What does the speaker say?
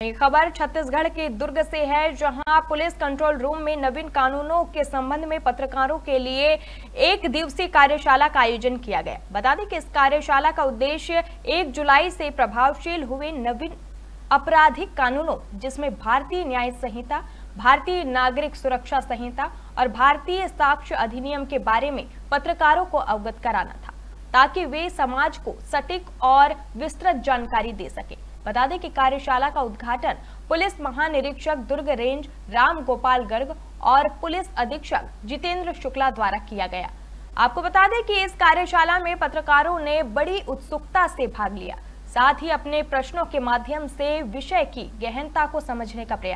खबर छत्तीसगढ़ के दुर्ग से है, जहाँ पुलिस कंट्रोल रूम में नवीन कानूनों के संबंध में पत्रकारों के लिए एक दिवसीय कार्यशाला का आयोजन किया गया। बता दें कि इस कार्यशाला का उद्देश्य 1 जुलाई से प्रभावशील हुए नवीन आपराधिक कानूनों, जिसमें भारतीय न्याय संहिता, भारतीय नागरिक सुरक्षा संहिता और भारतीय साक्ष्य अधिनियम के बारे में पत्रकारों को अवगत कराना था, ताकि वे समाज को सटीक और विस्तृत जानकारी दे सके। बता दें कि कार्यशाला का उद्घाटन पुलिस महानिरीक्षक दुर्ग रेंज राम गोपाल गर्ग और पुलिस अधीक्षक जितेंद्र शुक्ला द्वारा किया गया। आपको बता दें कि इस कार्यशाला में पत्रकारों ने बड़ी उत्सुकता से भाग लिया, साथ ही अपने प्रश्नों के माध्यम से विषय की गहनता को समझने का प्रयास